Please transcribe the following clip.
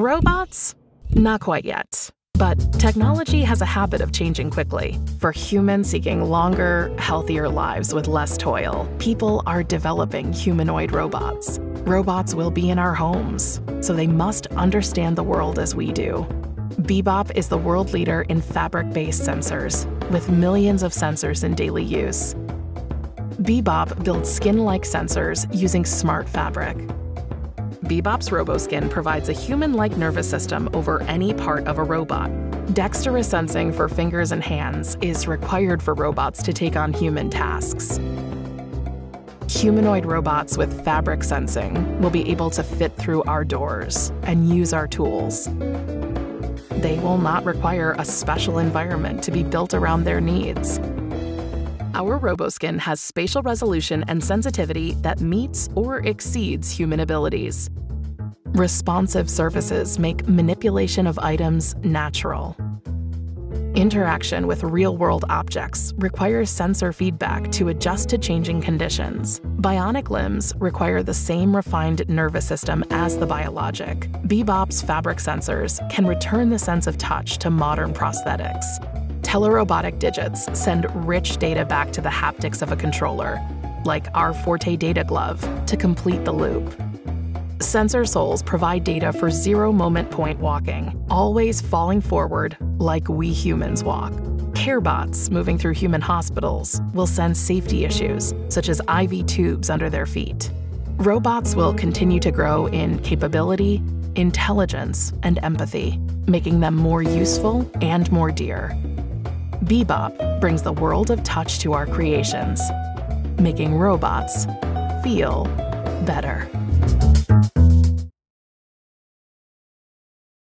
Robots? Not quite yet. But technology has a habit of changing quickly. For humans seeking longer, healthier lives with less toil, people are developing humanoid robots. Robots will be in our homes, so they must understand the world as we do. Bebop is the world leader in fabric based sensors, with millions of sensors in daily use. Bebop builds skin like sensors using smart fabric. Bebop's RoboSkin provides a human like nervous system over any part of a robot. Dexterous sensing for fingers and hands is required for robots to take on human tasks. Humanoid robots with fabric sensing will be able to fit through our doors and use our tools. They will not require a special environment to be built around their needs. Our RoboSkin has spatial resolution and sensitivity that meets or exceeds human abilities. Responsive surfaces make manipulation of items natural. Interaction with real-world objects requires sensor feedback to adjust to changing conditions. Bionic limbs require the same refined nervous system as the biologic. Bebop's fabric sensors can return the sense of touch to modern prosthetics. Telerobotic digits send rich data back to the haptics of a controller, like our Forte Data Glove, to complete the loop. Sensor soles provide data for zero moment point walking, always falling forward like we humans walk. CareBots moving through human hospitals will sense safety issues, such as IV tubes under their feet. Robots will continue to grow in capability, intelligence, and empathy, making them more useful and more dear. Bebop brings the world of touch to our creations, making robots feel better.